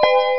you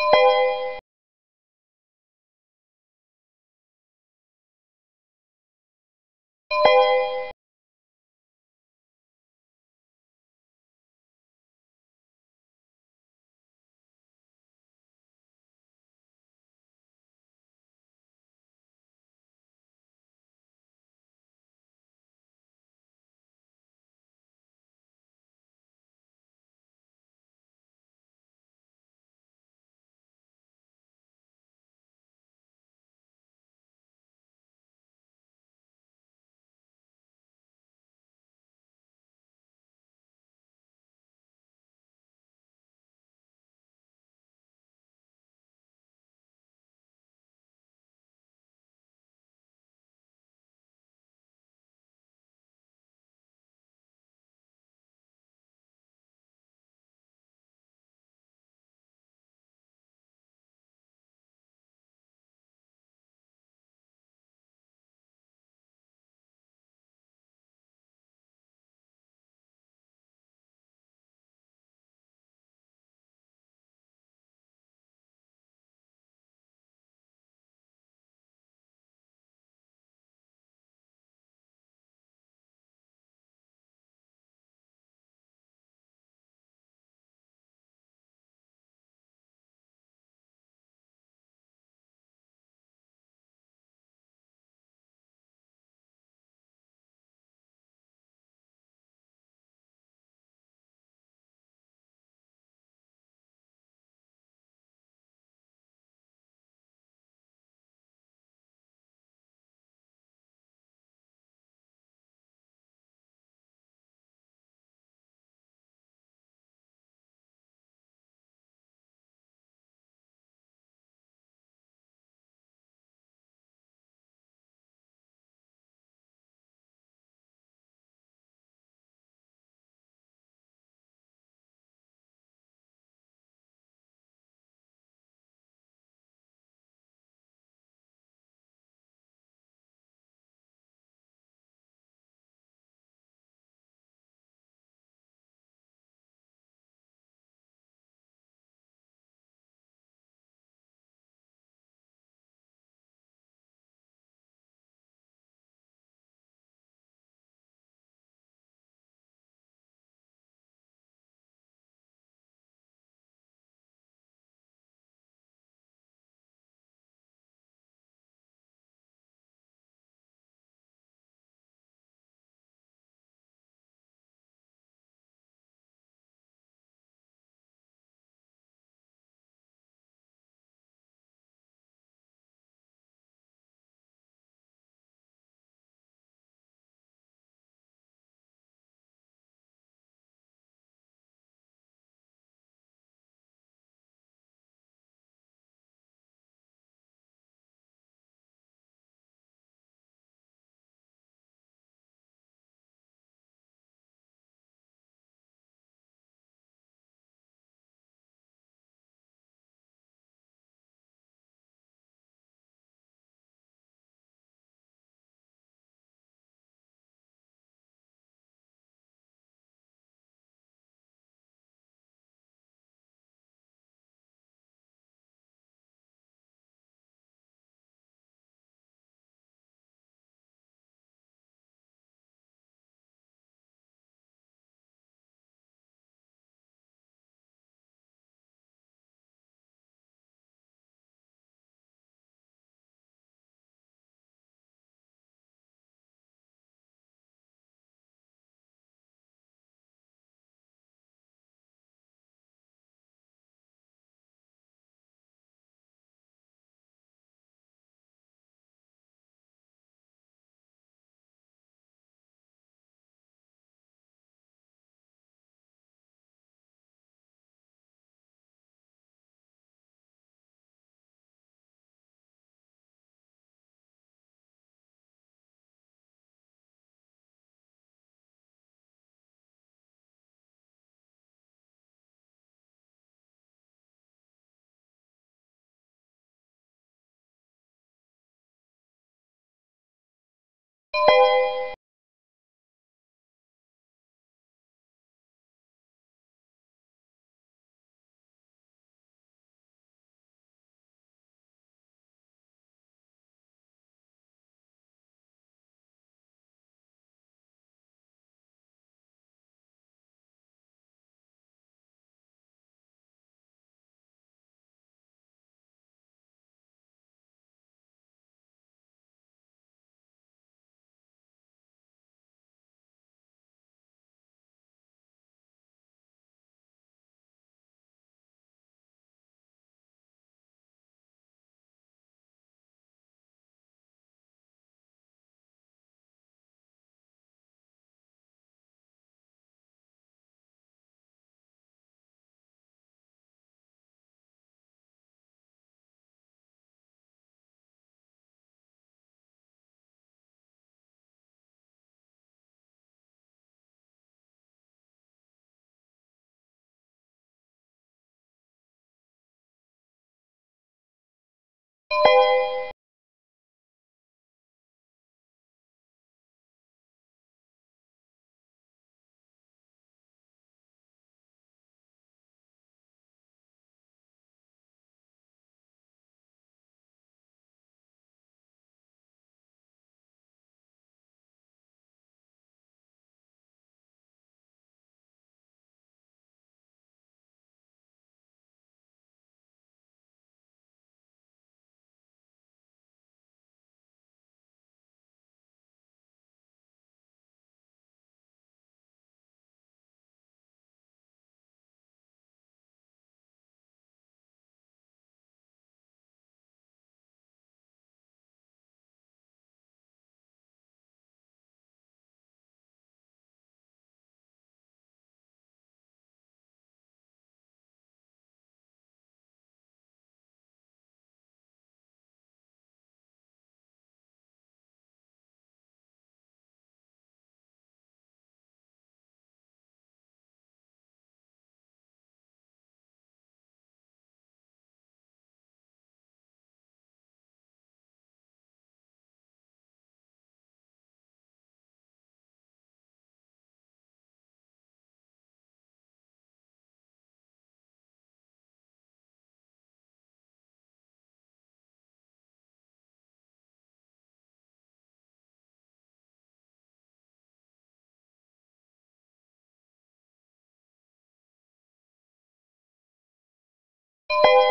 you you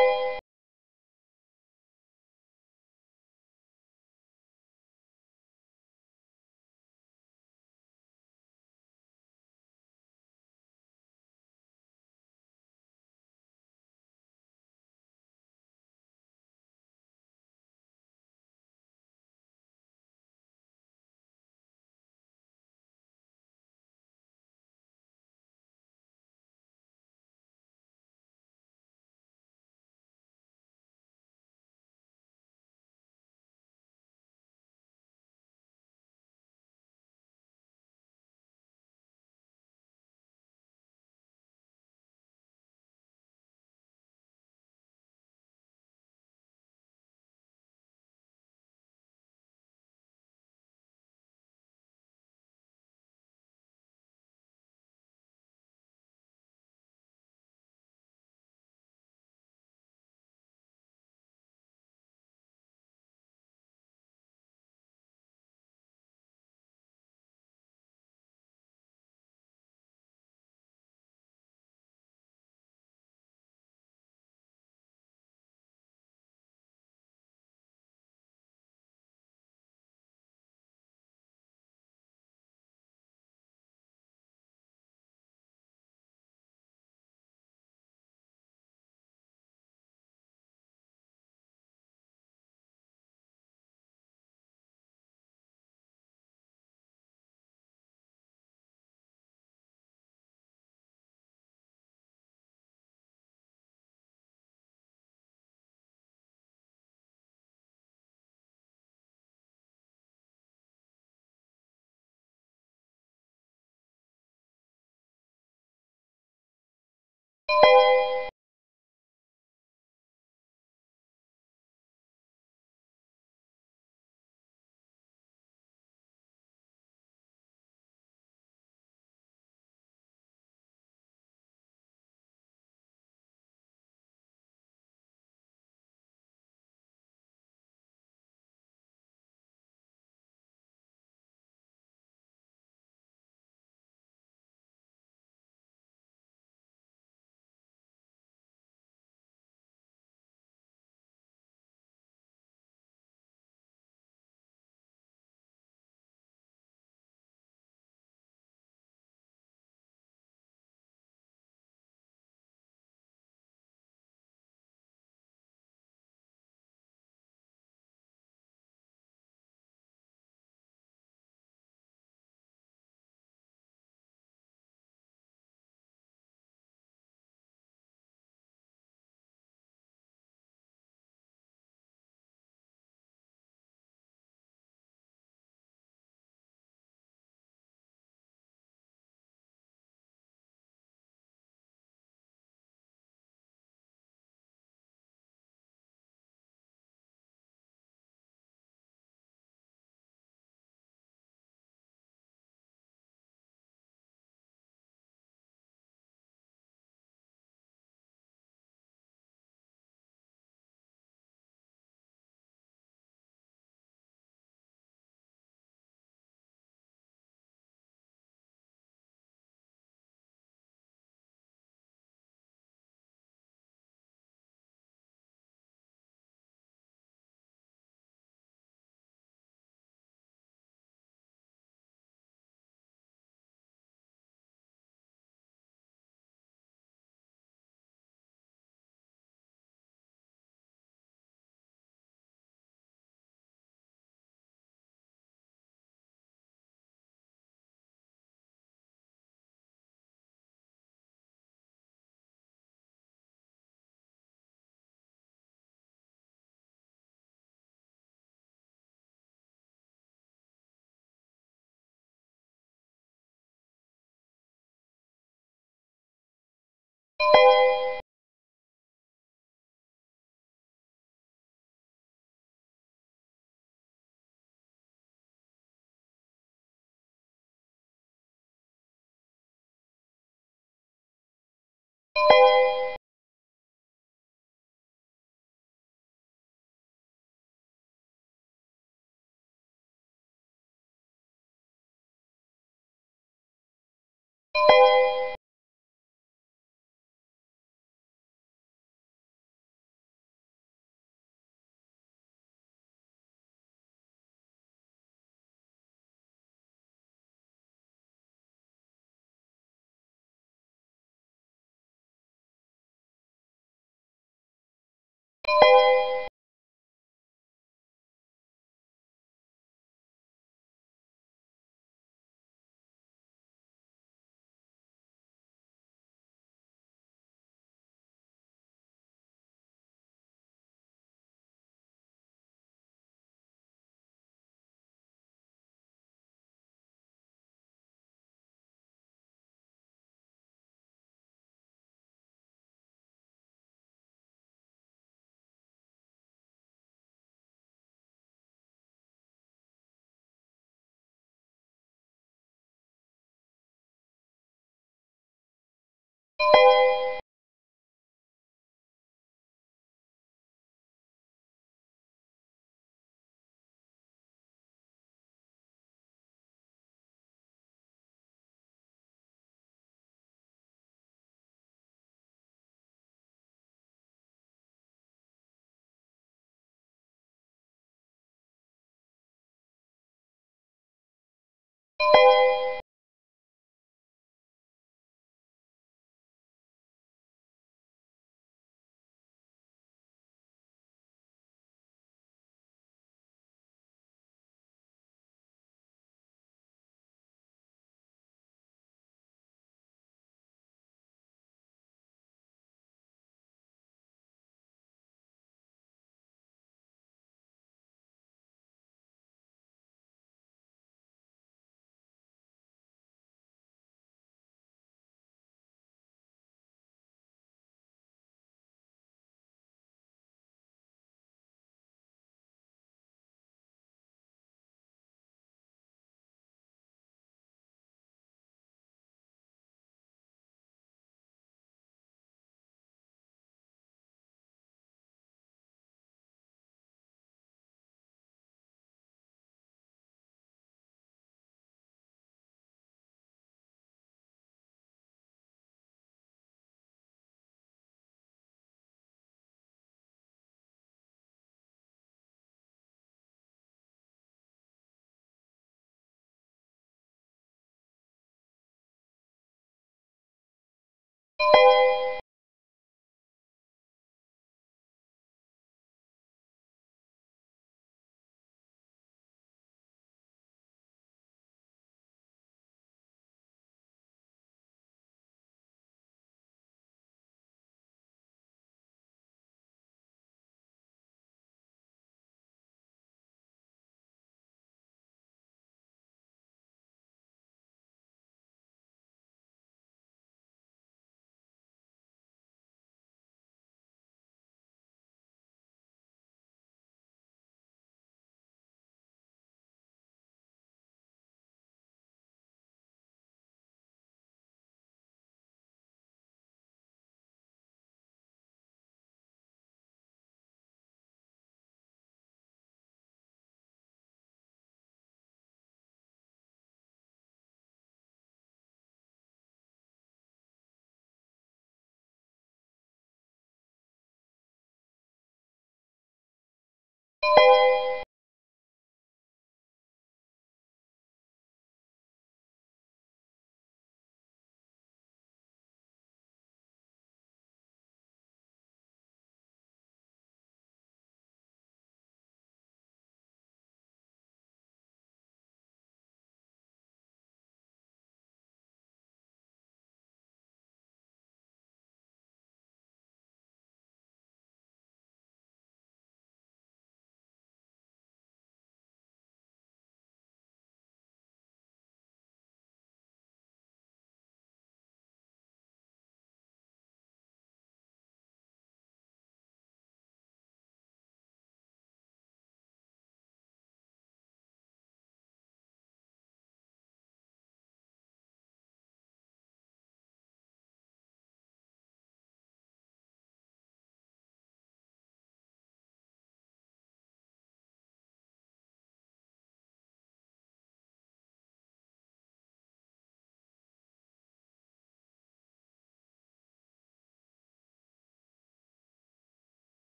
you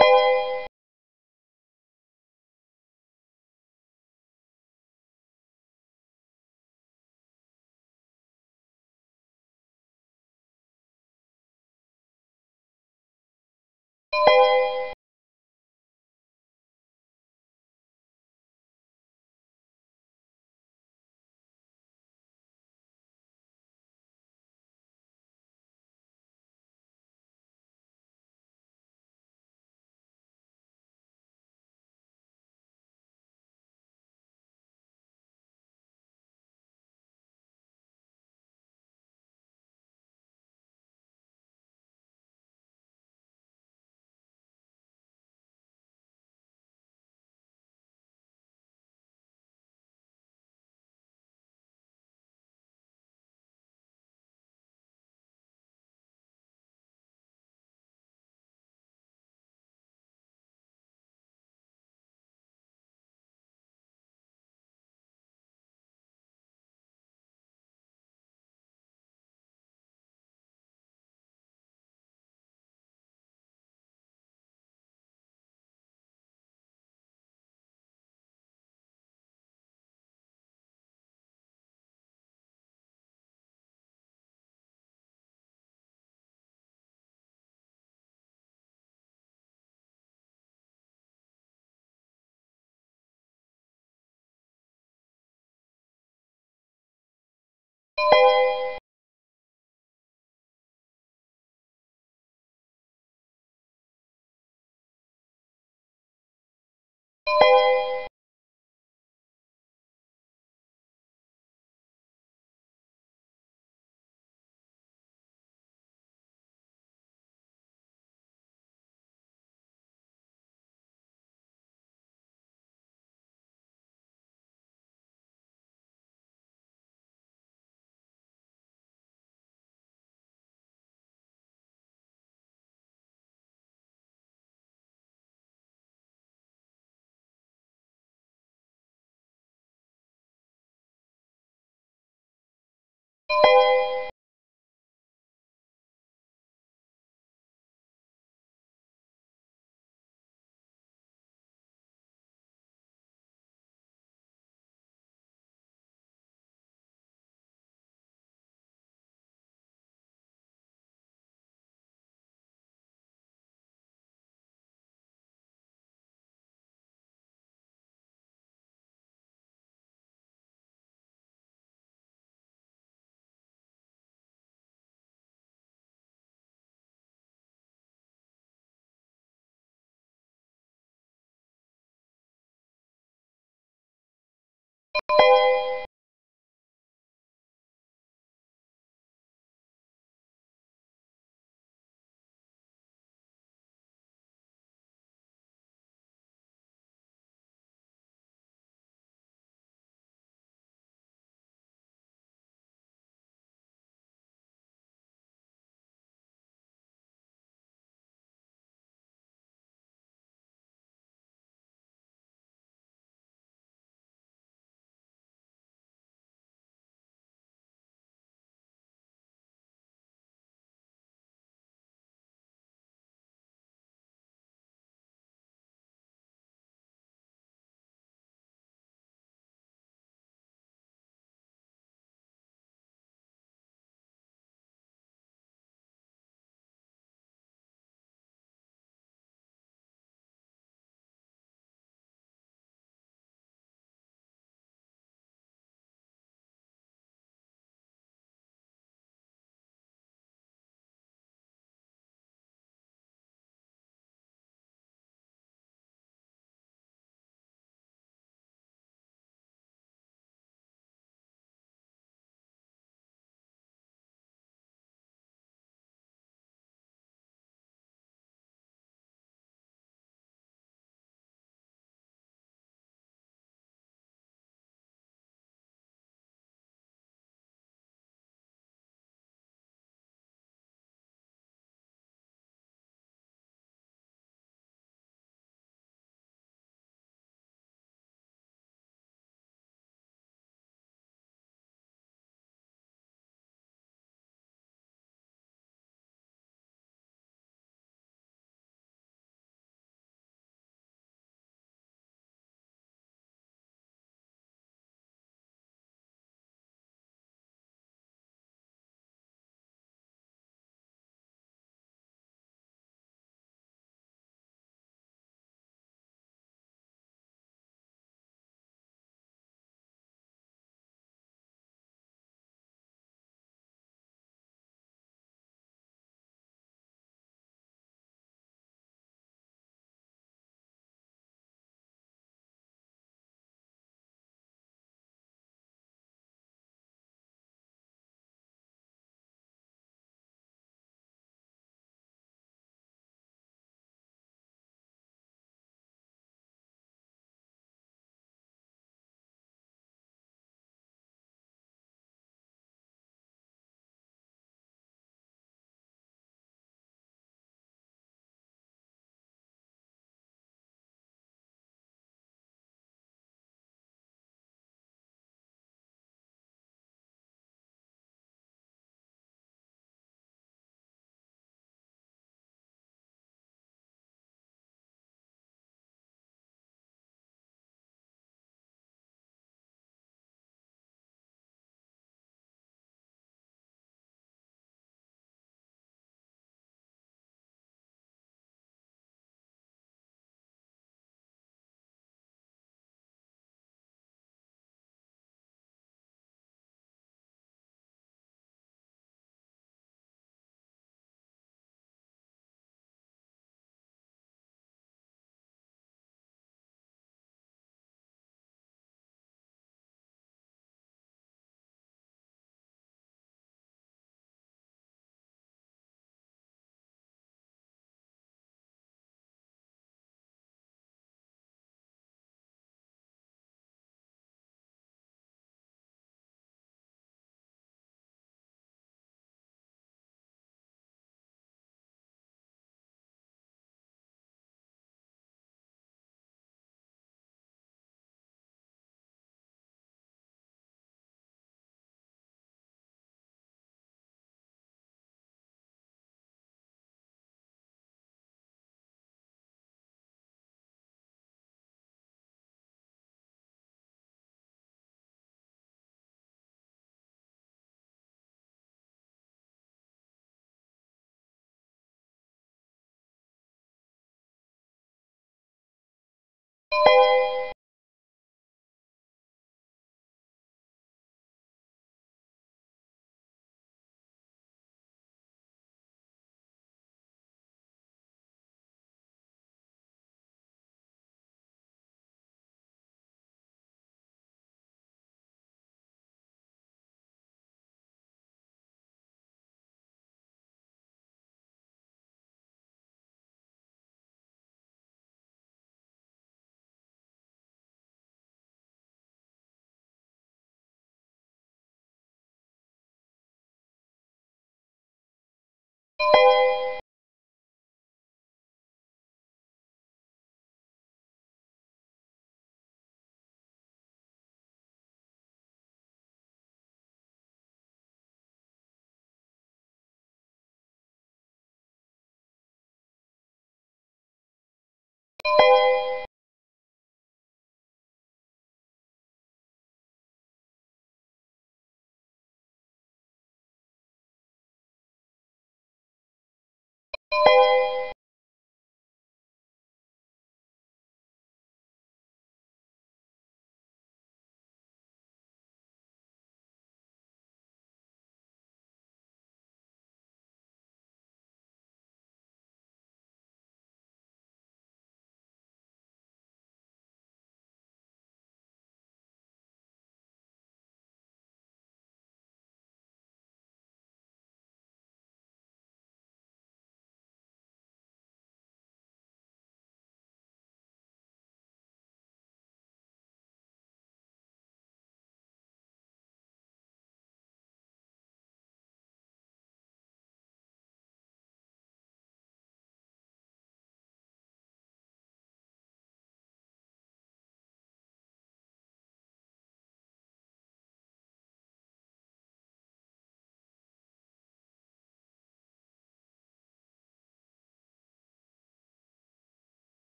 you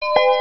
you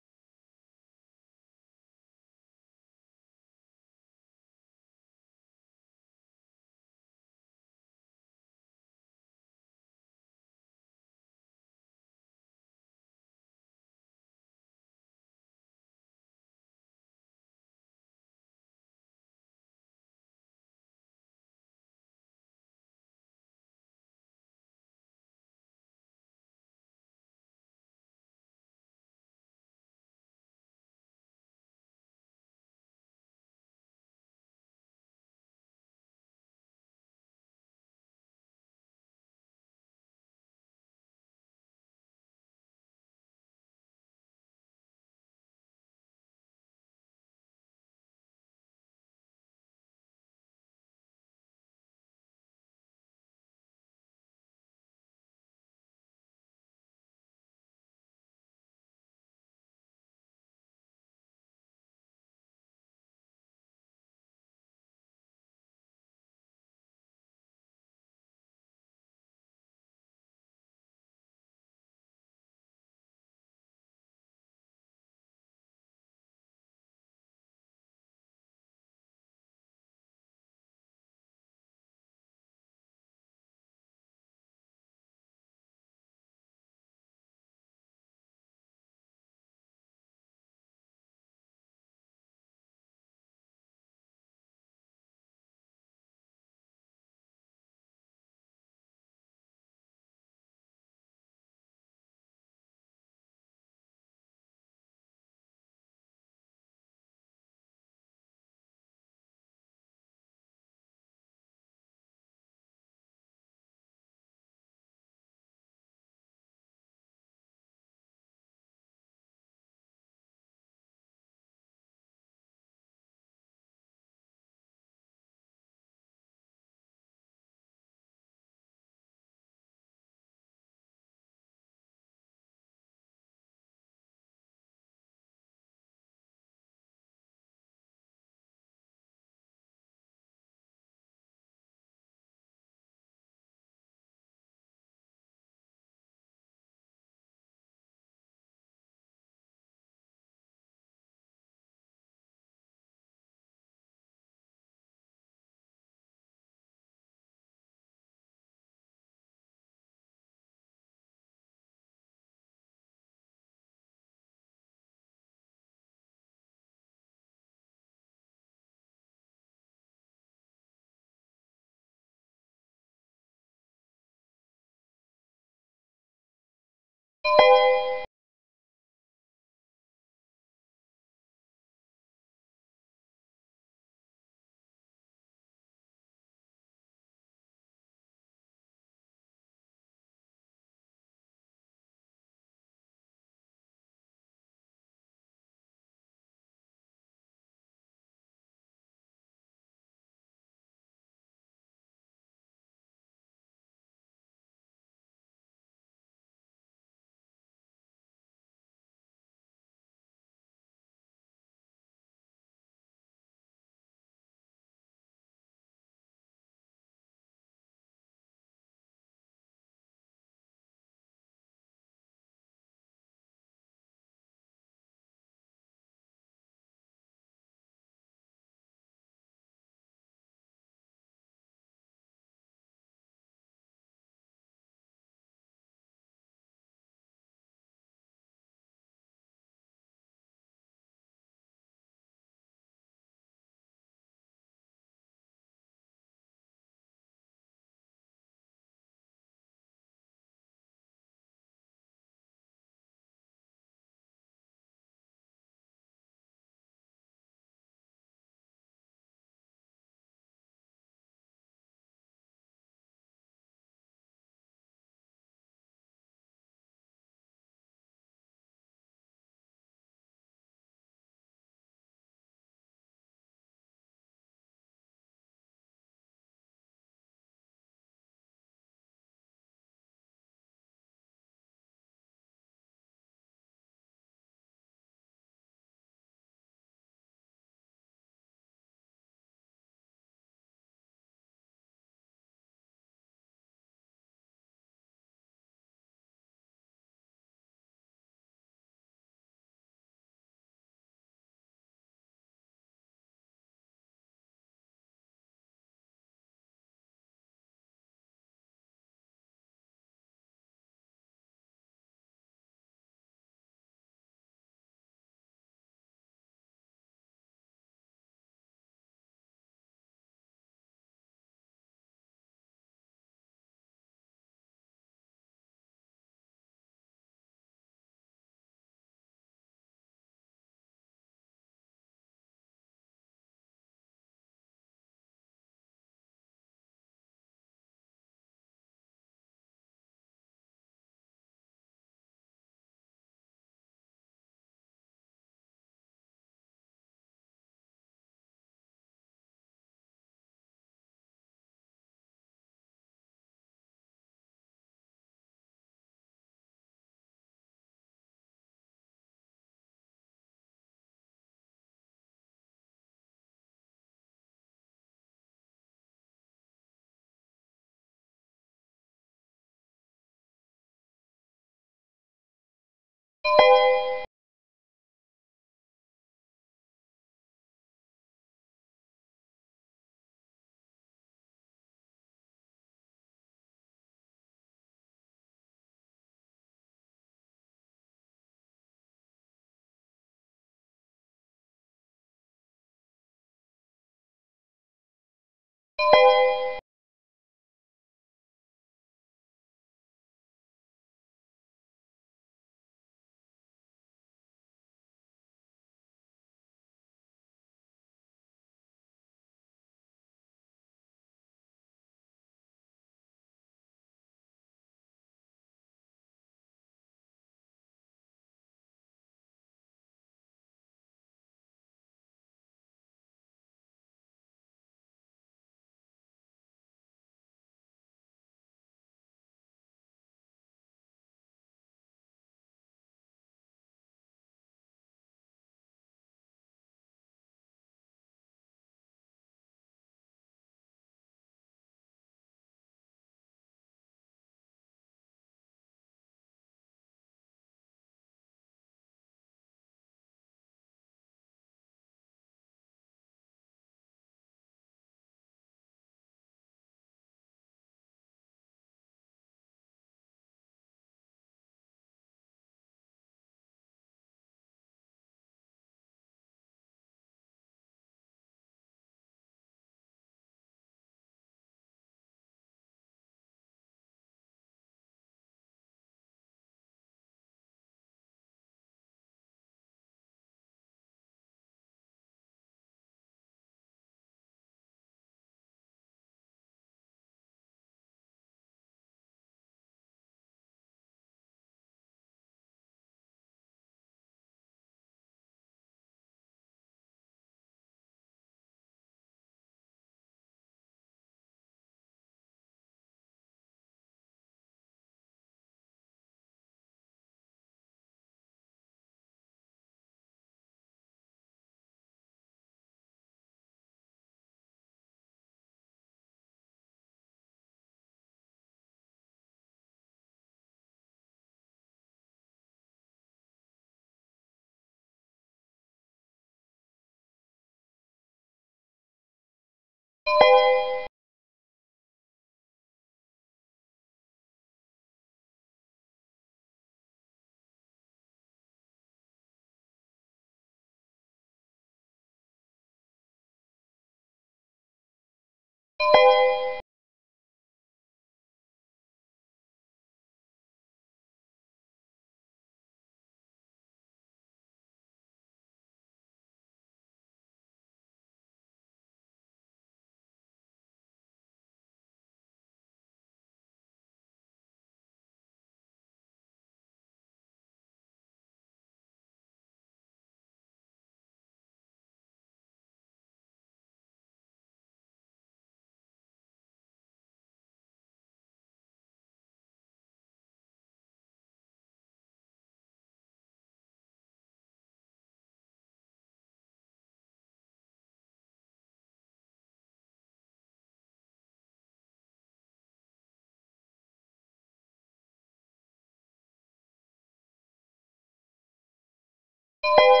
you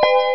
you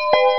you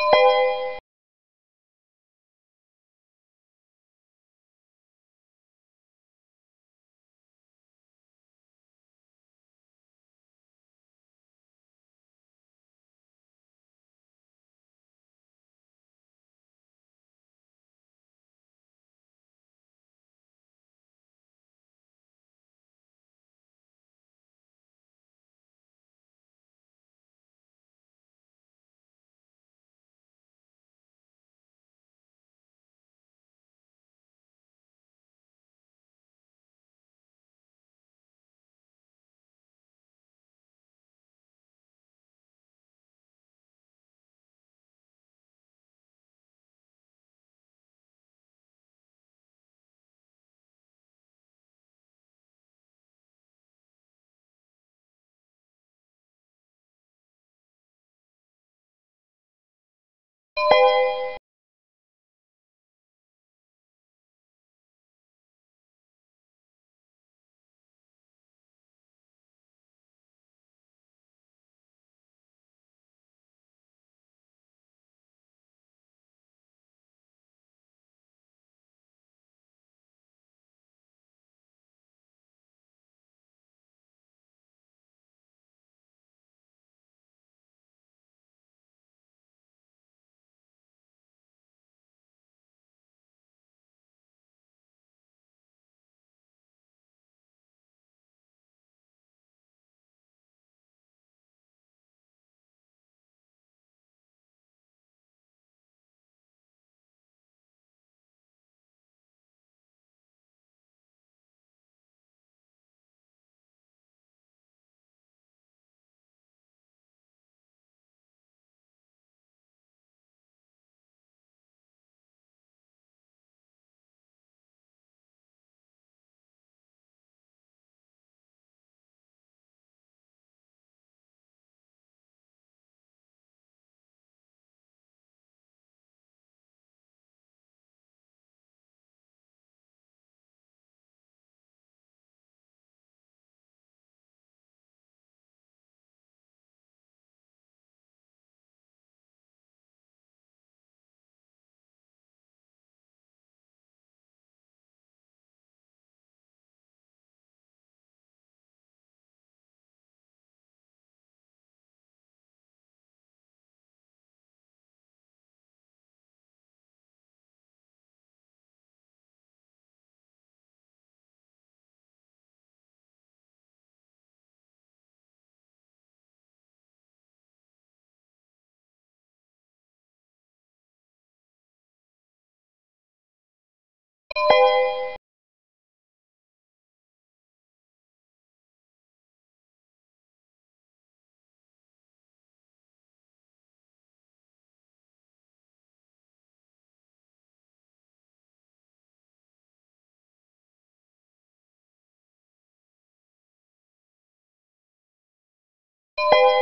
you you you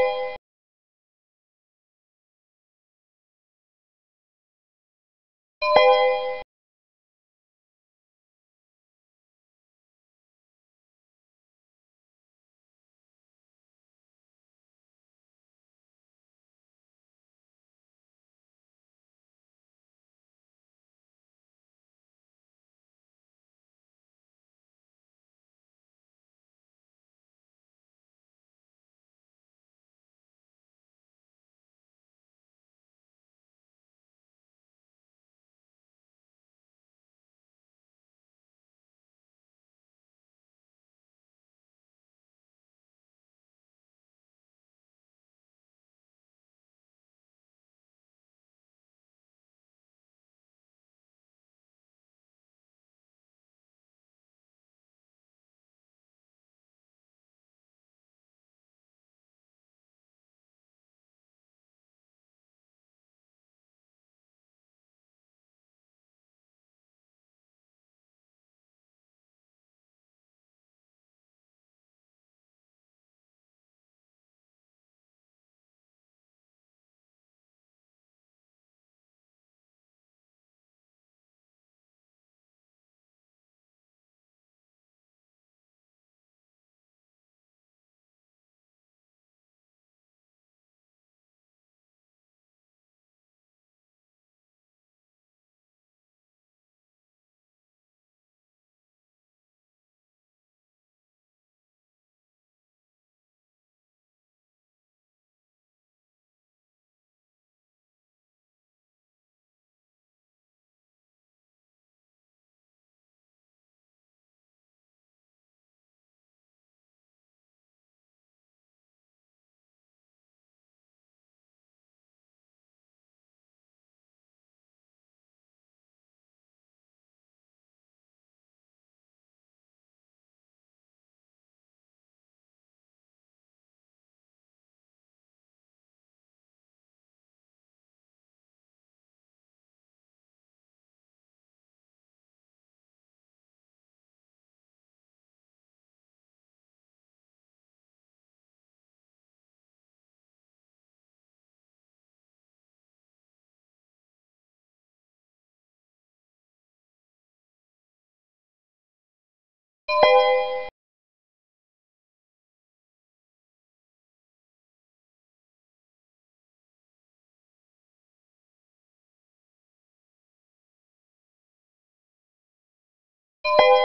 you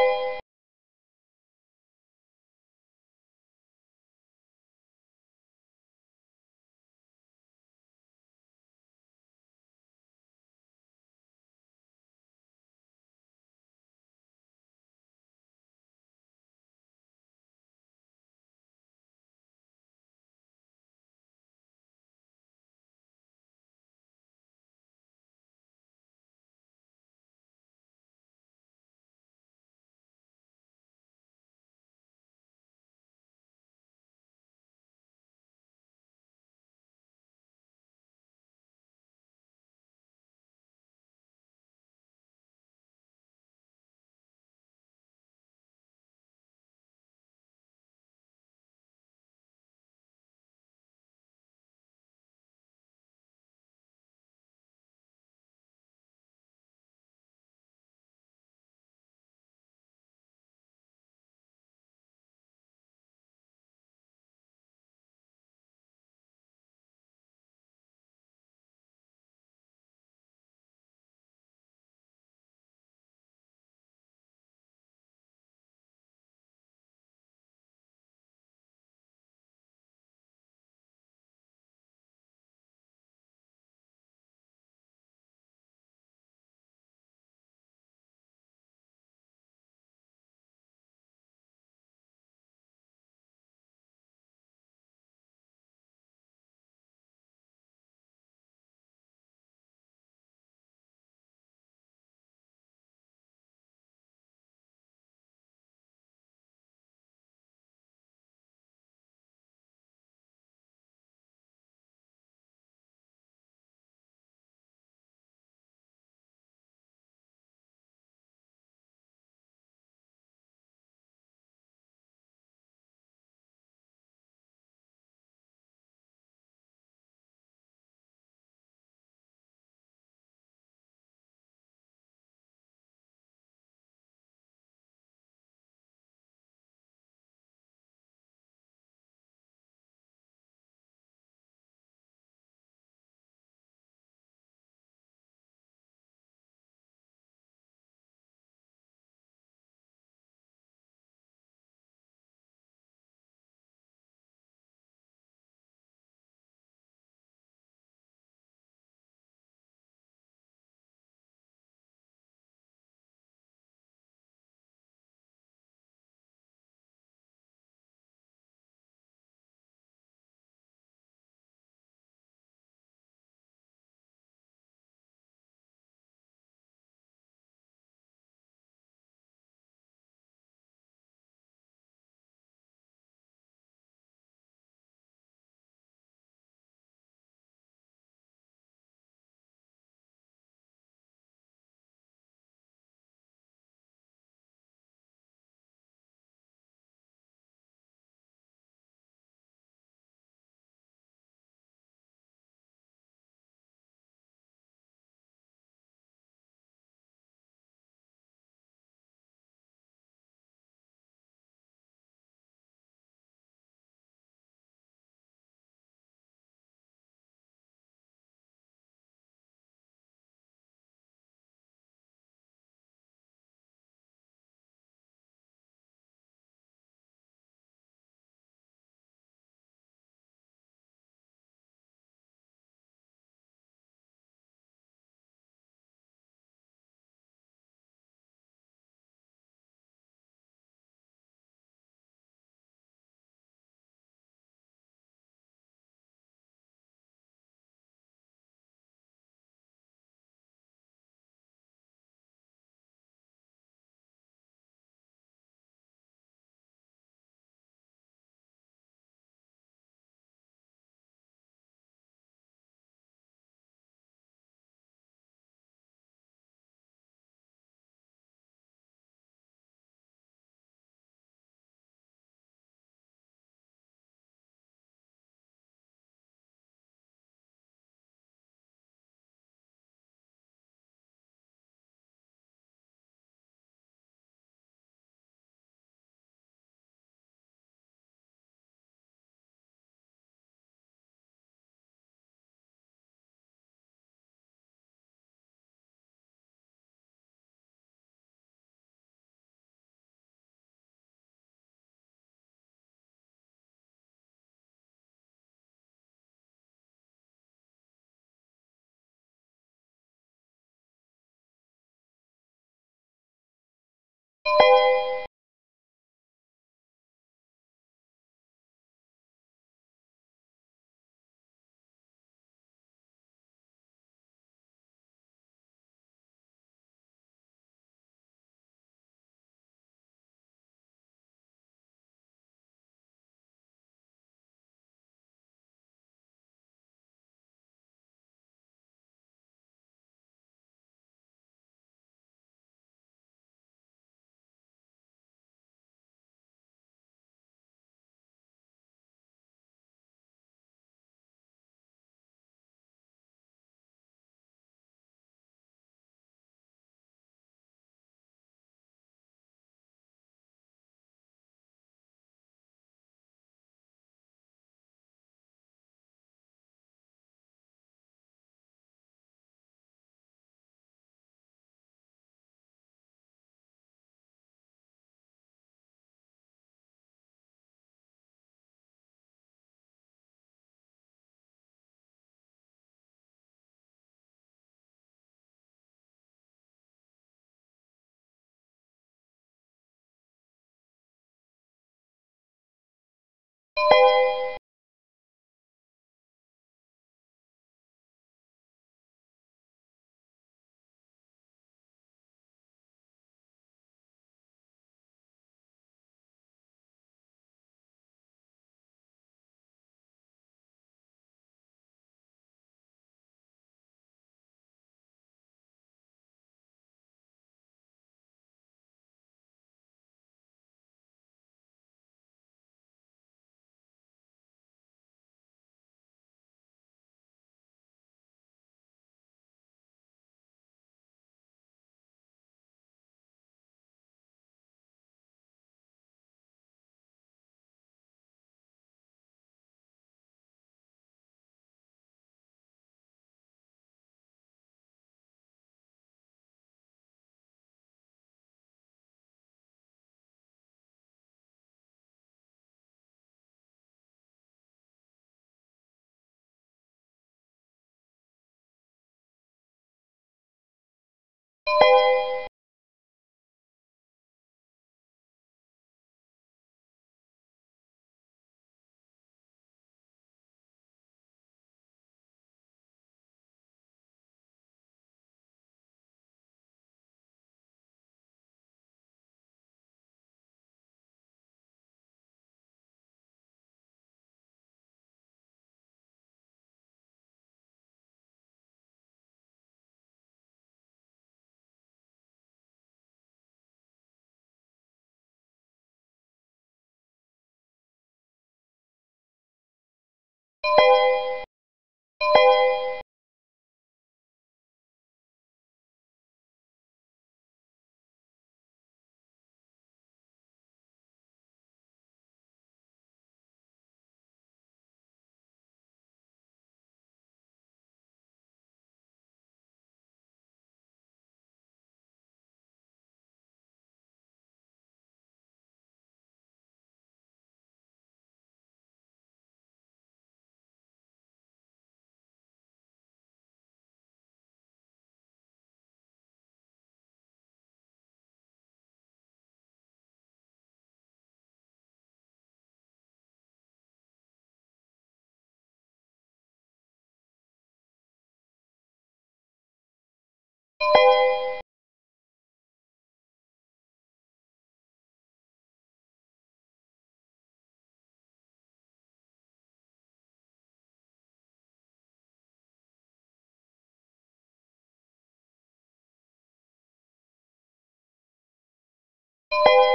you.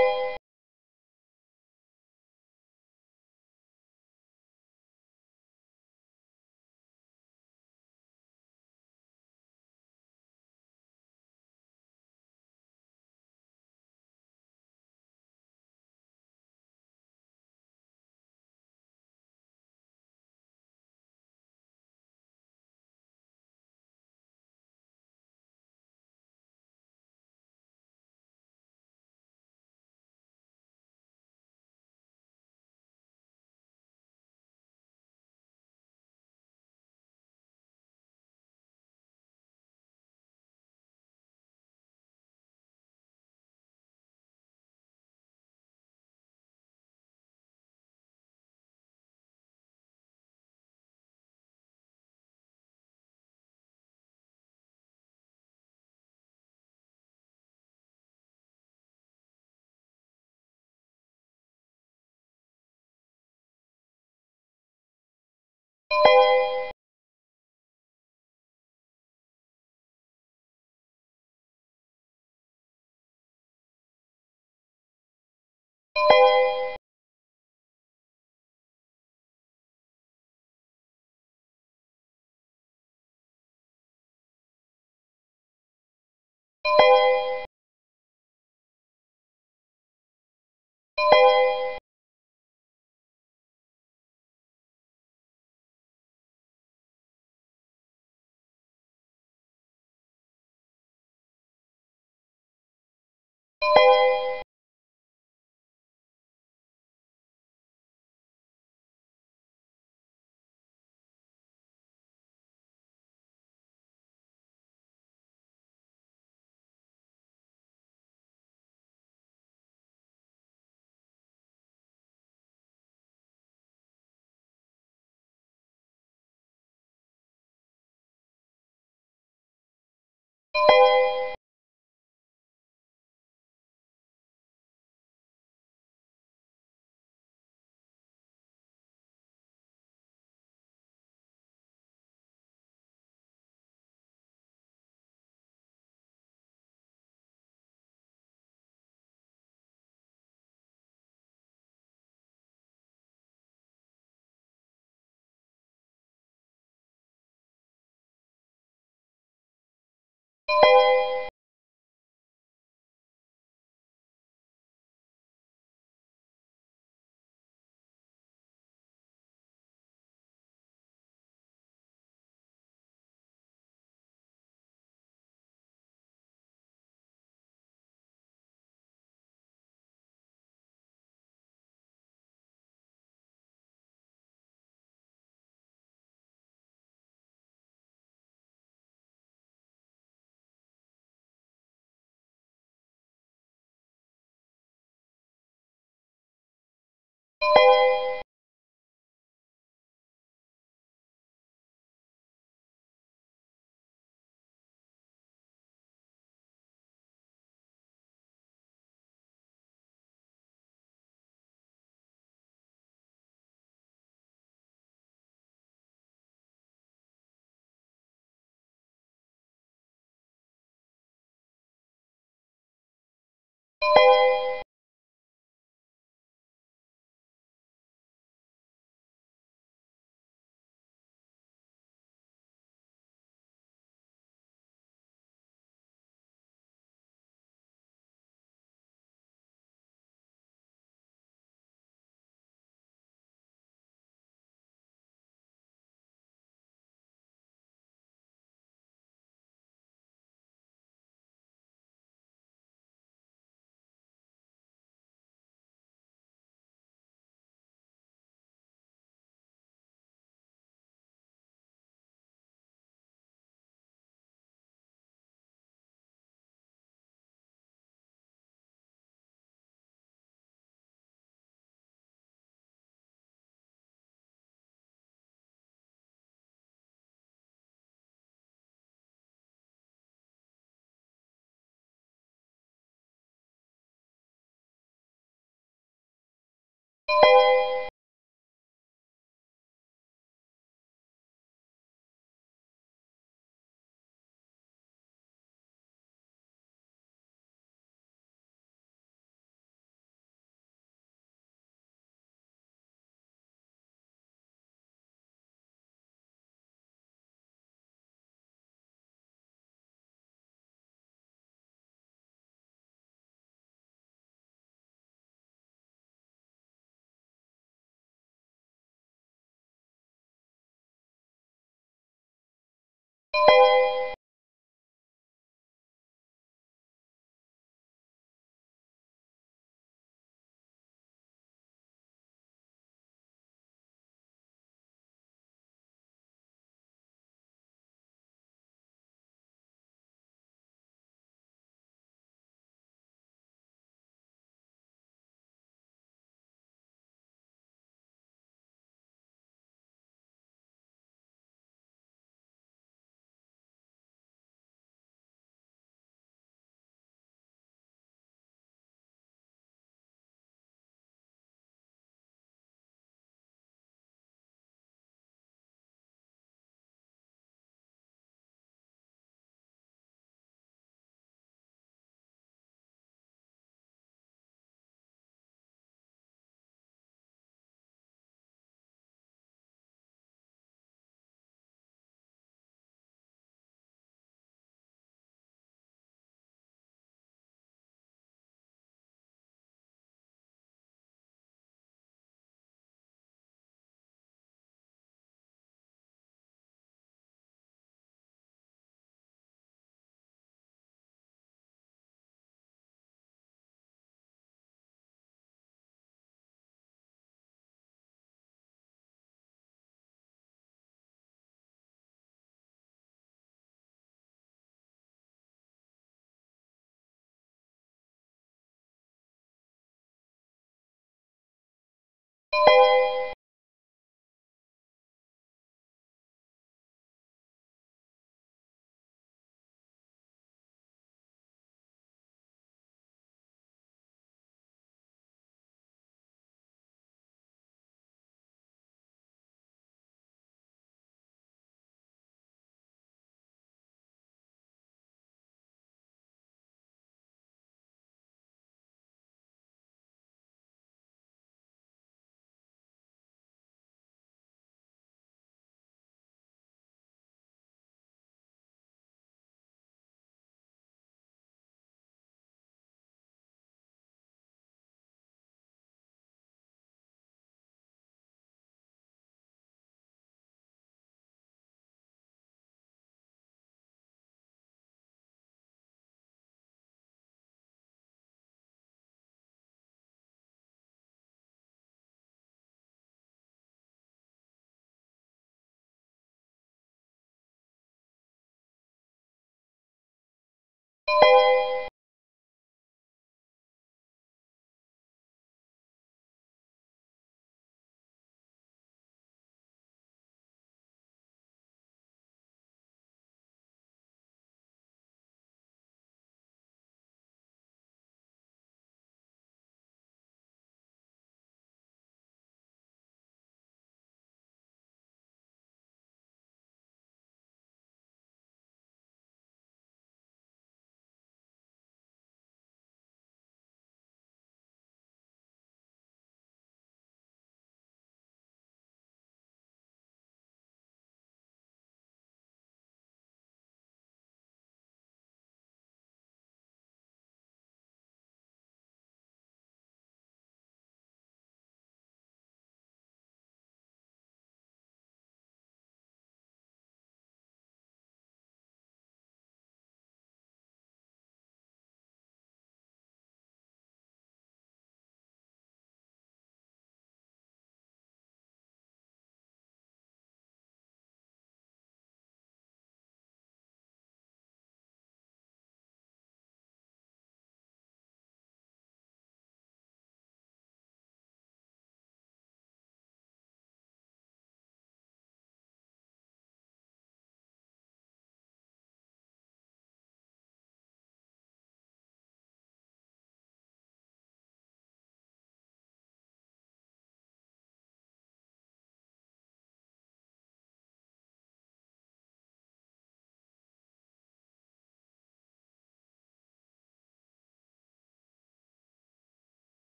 you. you you. you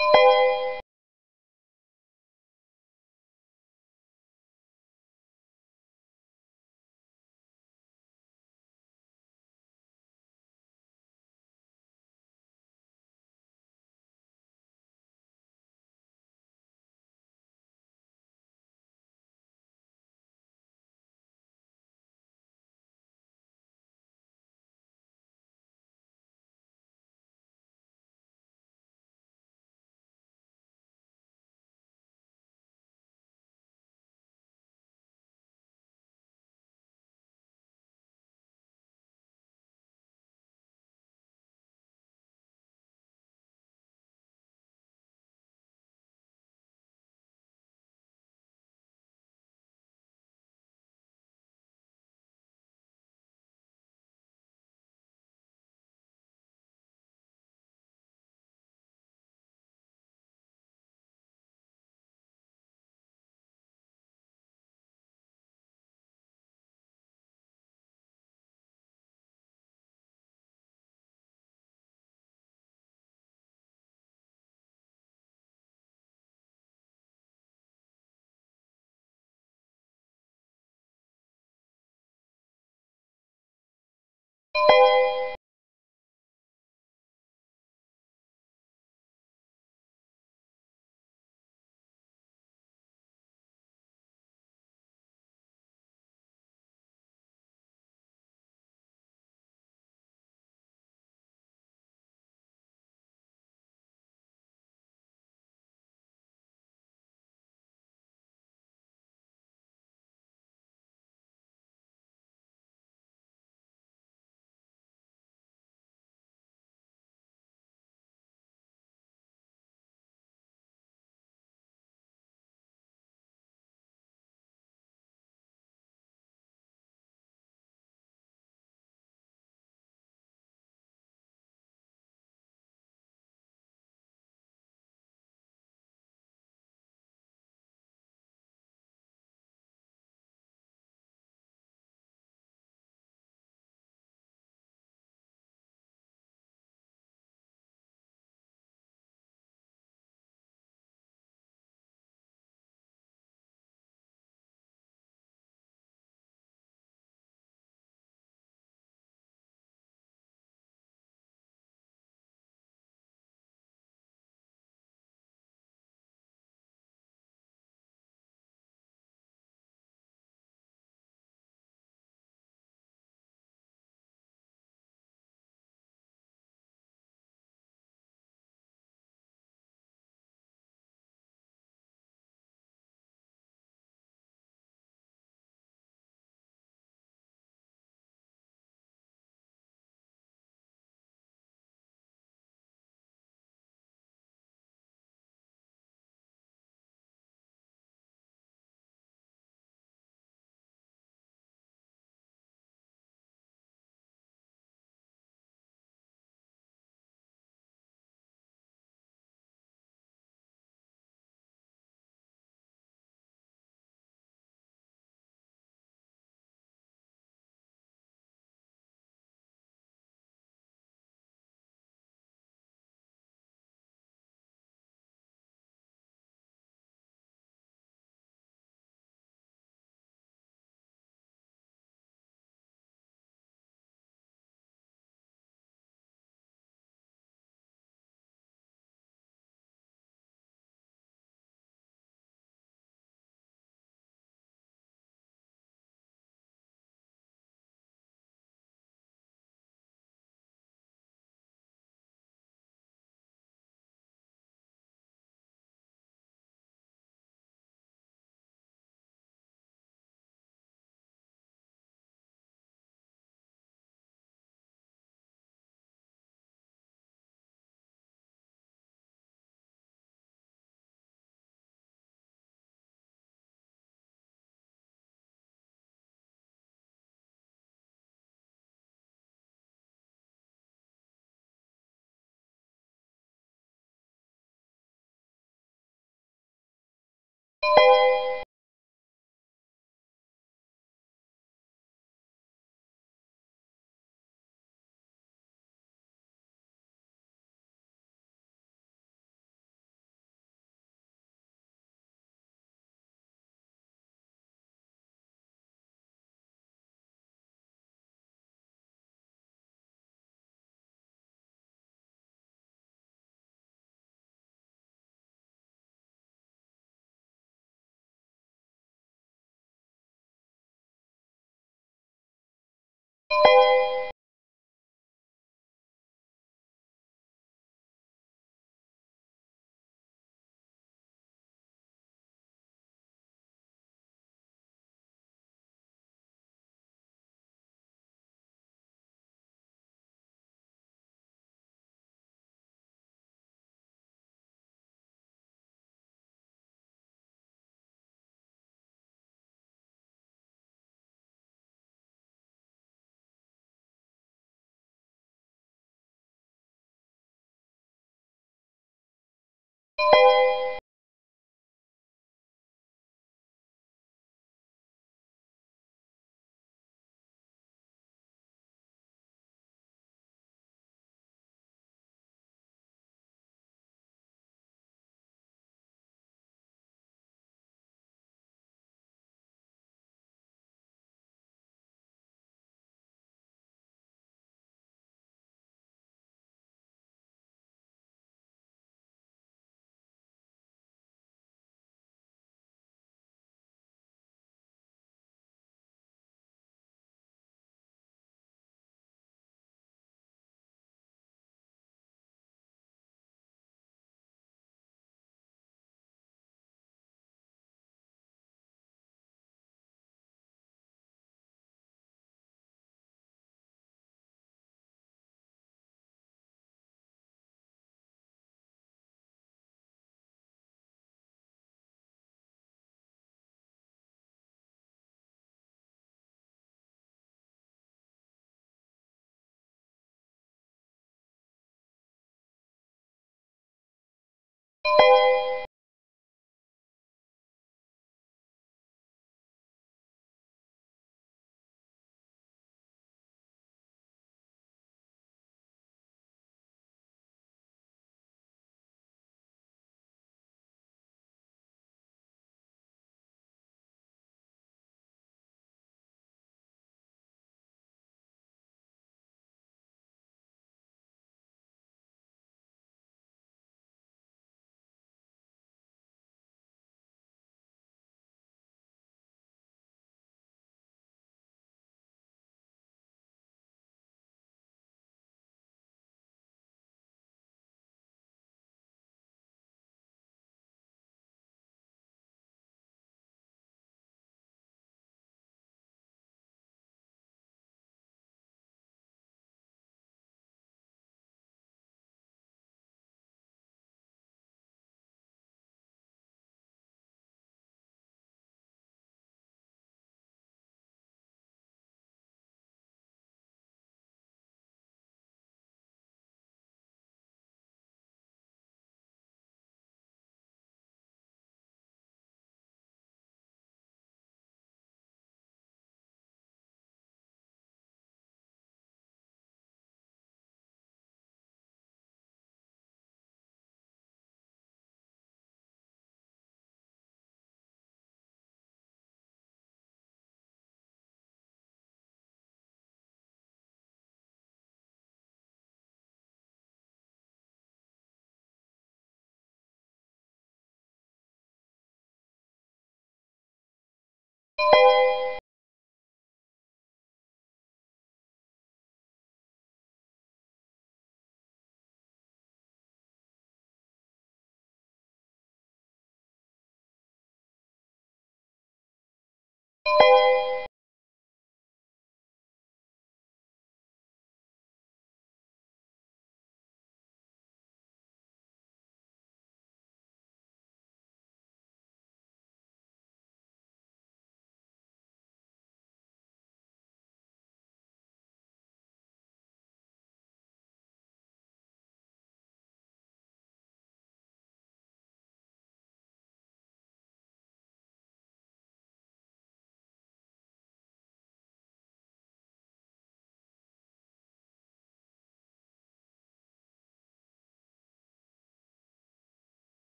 you.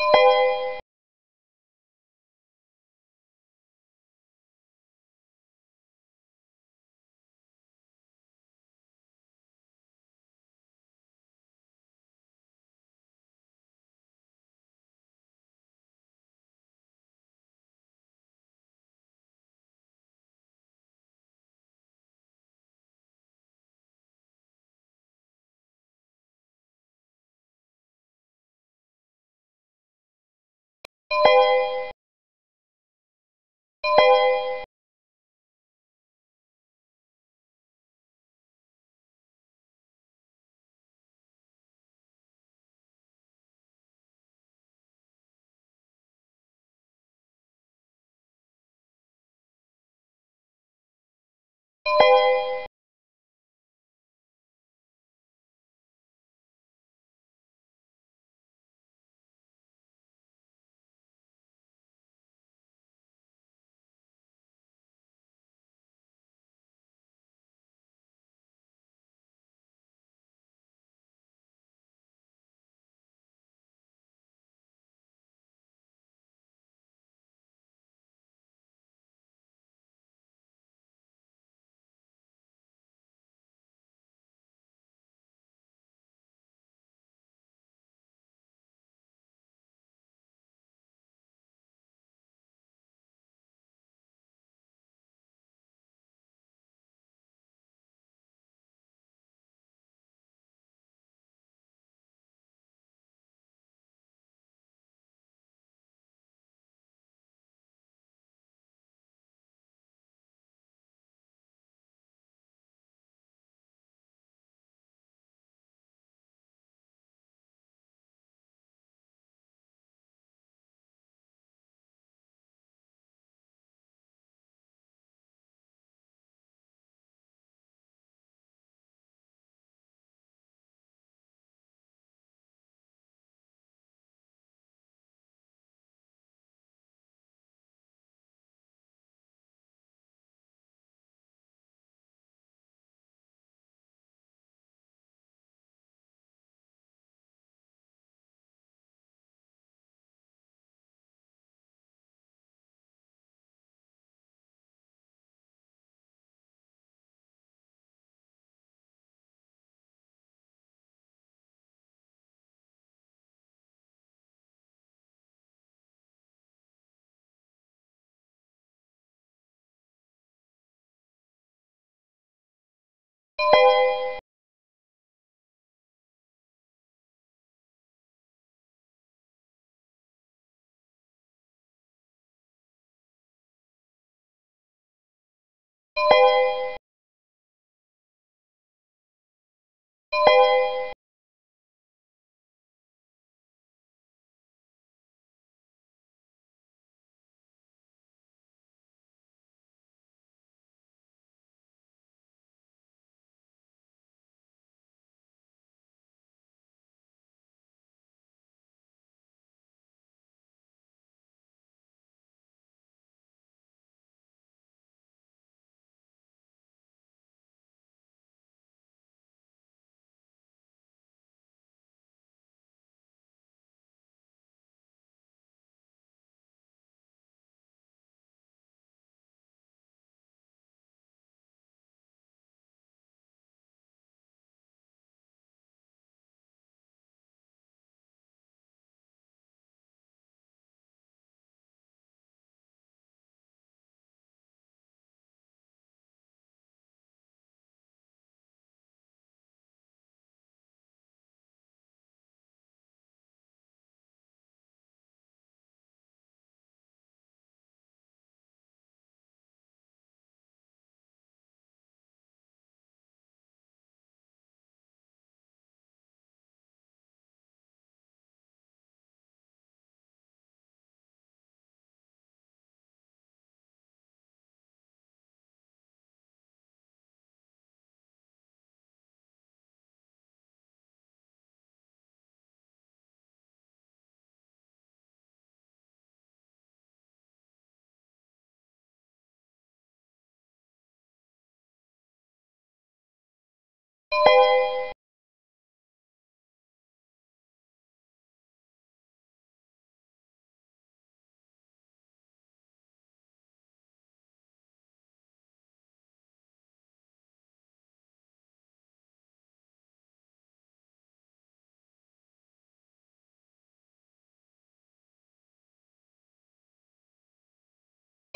you.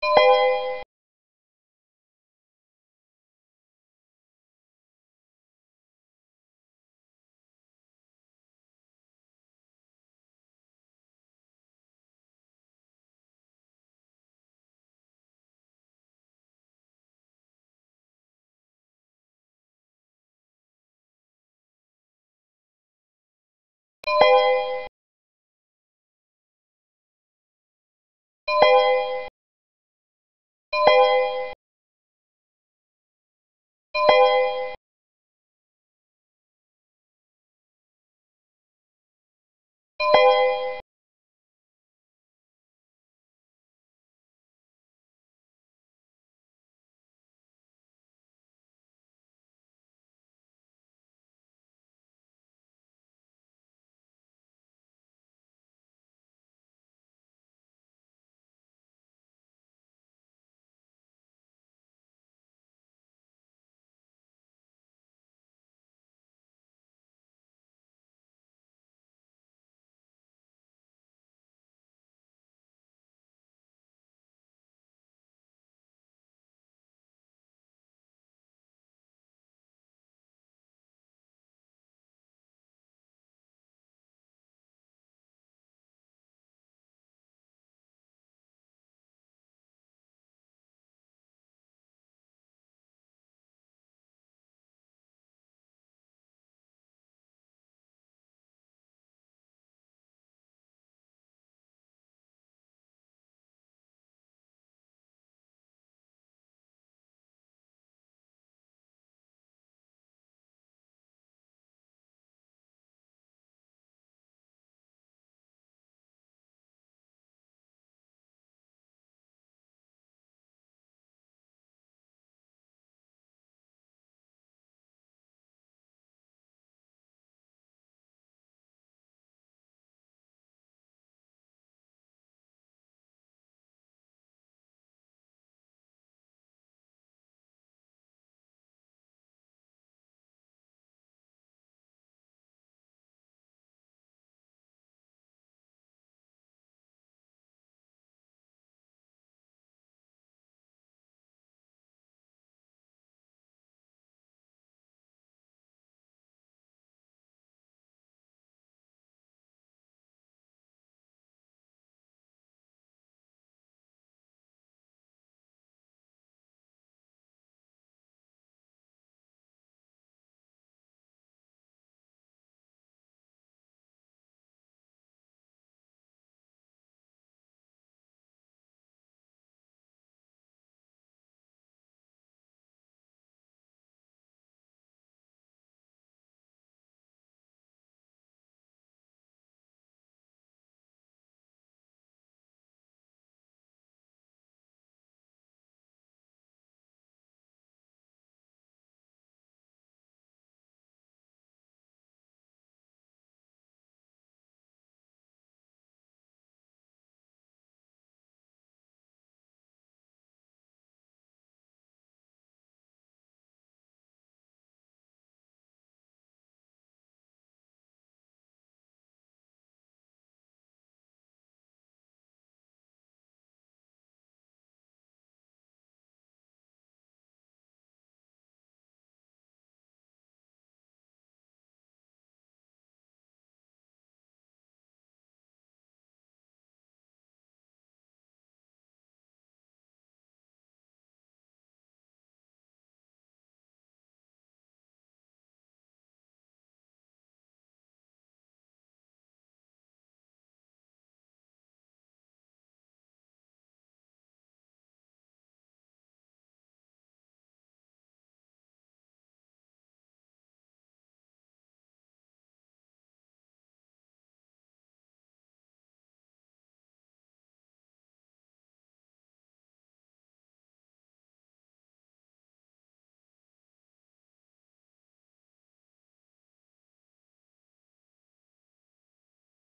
you